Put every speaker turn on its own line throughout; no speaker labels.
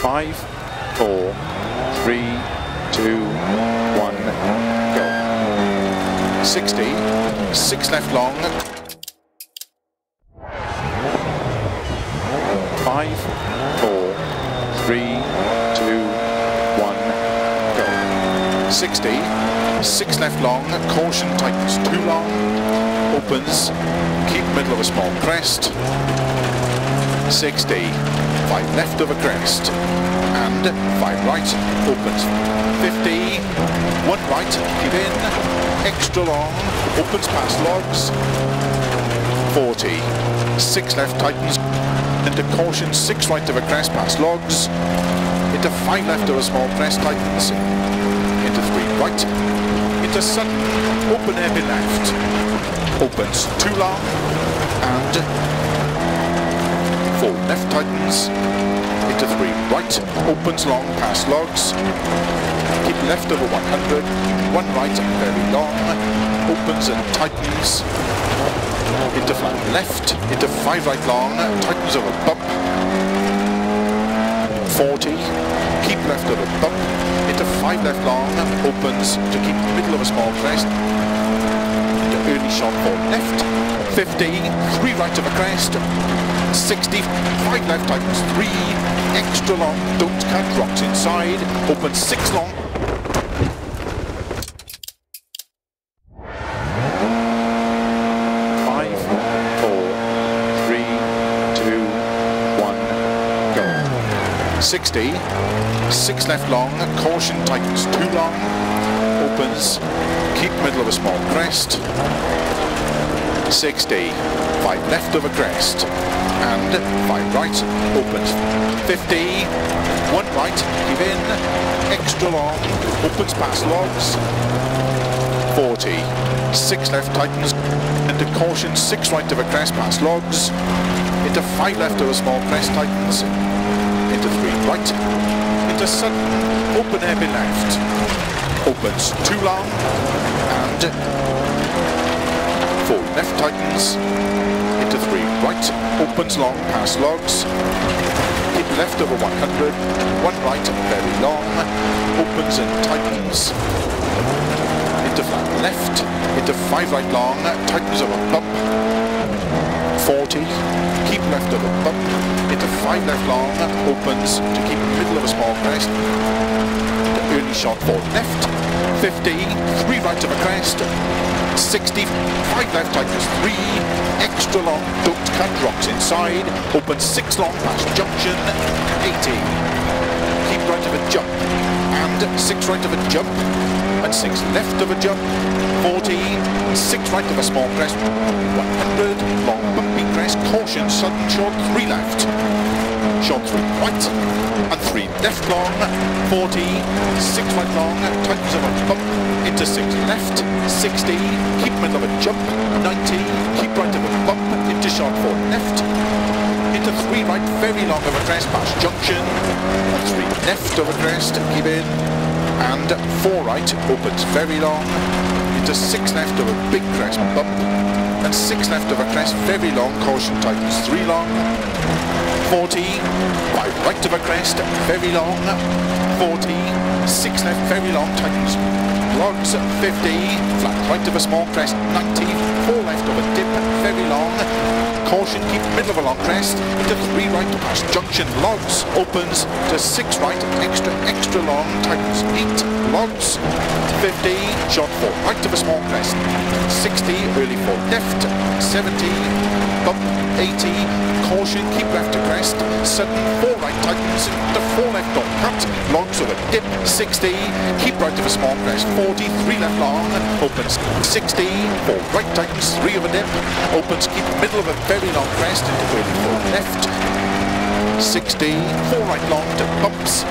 Five, four, three, two, one, go. 60, six left long. Five, four, three, two, one, go. 60, six left long, caution tightens too long, opens, keep middle of a small crest, 60, five left of a crest, and five right, opens, 50, one right, keep in, extra long, opens past logs, 40, six left tightens, into caution, six right of a crest past logs, into five left of a small crest tightens, into three right, into sudden, open heavy left, opens too long, and four left tightens, into three. Right, opens long past logs, keep left over 100, one right very long, opens and tightens, into flat left, into five right long, tightens over bump, 40, keep left over bump, into five left long, opens to keep middle of a small crest, into early shot for left, 50, three right of a crest, 60, five left tightens, three, extra long, don't cut, rocks inside, open six long. 60, six left long, caution tightens too long, opens, keep middle of a small crest, 60, five left of a crest, and five right, opens, 50, one right, give in, extra long, opens past logs, 40, six left tightens, into caution, six right of a crest past logs, into five left of a small crest tightens, into three right, into sudden, open heavy left, opens too long, and four left tightens, into three. Right, opens long past logs, keep left over 100, one right very long, opens and tightens, into flat left, into five right long, tightens over bump, 40, keep left over bump, into five left long, opens to keep middle of a small crest, early shot for left, 50, three right of a crest, 60, five left tightens three, extra long, don't cut, rocks inside, open six long past junction, 80, keep right of a jump, and six right of a jump, and six left of a jump, 40, six right of a small crest, 100, long bumpy crest, caution, sudden short, three left, short three right, and three left long, 40, six right long, tightens of a bump, into six left, 60, keep middle of a jump, 90, keep right of a bump, into short four left, into three right, very long of a crest past junction, and three left of a crest, keep in, and four right, opens very long, into six left of a big crest bump, and six left of a crest, very long, caution tightens three long, 40, five right of a crest, very long, 40, six left, very long, tightens logs, 50, flat right of a small crest, 90, four left of a dip, very long, caution, keep middle of a long crest, into three right past junction, logs, opens to six right, extra, extra long, tightens eight, logs, 50, shot four. Right of a small crest, 60, early four. Left, 70, bump, 80, caution, keep left to crest, sudden four right tightens, to four left on cut, logs of a dip, 60, keep right of a small crest, 40, three left long, opens 60, four. Right tightens, three of a dip, opens, keep middle of a very long crest, into early four. Left, 60, four right long. To bumps,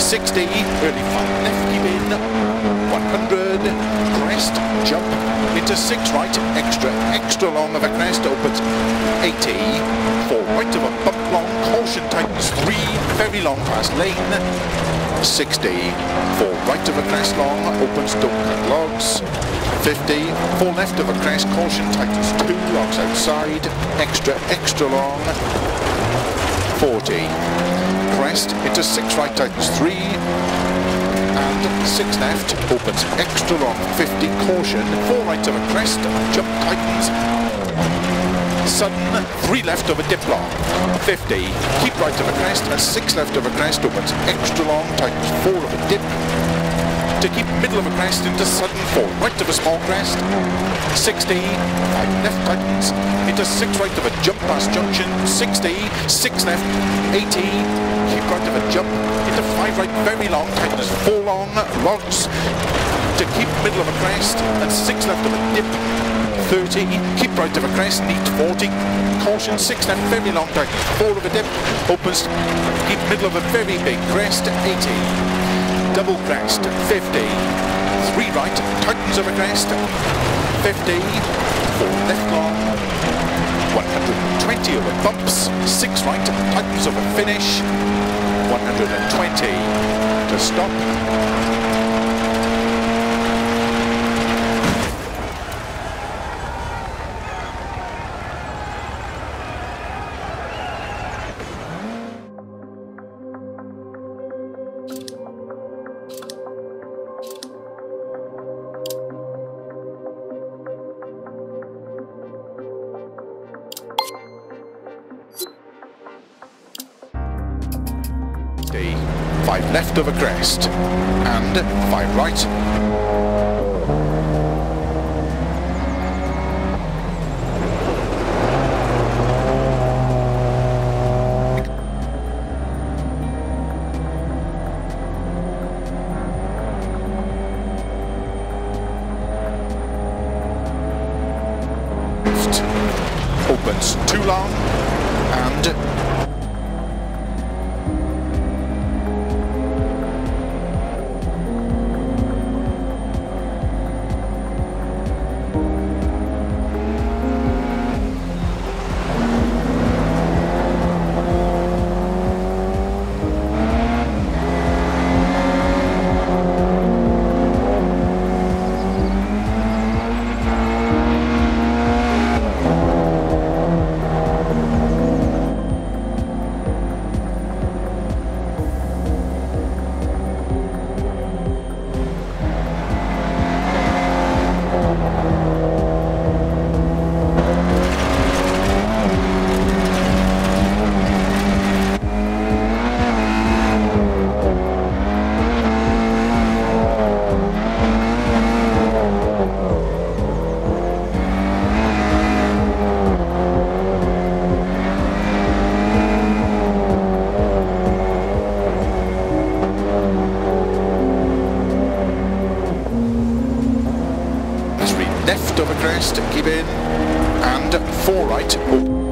60, early left, in, 100, crest, jump, into six? Right, extra, extra long of a crest, opens. 80, four right of a bump long, caution tightens. Three, very long past lane, 60, four right of a crest long, opens don't cut logs, 50, four left of a crest, caution tightens. Two, logs outside, extra, extra long, 40, crest, into 6 right tightens 3, and 6 left, opens extra long 50, caution, 4 right of a crest, jump tightens, sudden, 3 left of a dip long, 50, keep right of a crest, and 6 left of a crest, opens extra long, tightens. 4 of a dip, to keep middle of a crest into sudden fall, right of a small crest, 60, 5 left tightens, into 6 right of a jump past junction, 60, 6 left, 80, keep right of a jump, into 5 right. Very long, tightens 4 long, logs, to keep middle of a crest, and 6 left of a dip, 30, keep right of a crest, neat. 40, caution. 6 left, very long. Tightens 4 of a dip, opens, keep middle of a very big crest, 80, double crest, 50, three right, tightens of a crest, 50, four left long, 120 over bumps, six right, tightens of a finish, 120 to stop, five left of a crest, and five right. opens too long left a crest, keep in, and four right.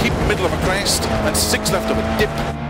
Keep middle of a crest, and six left of a dip,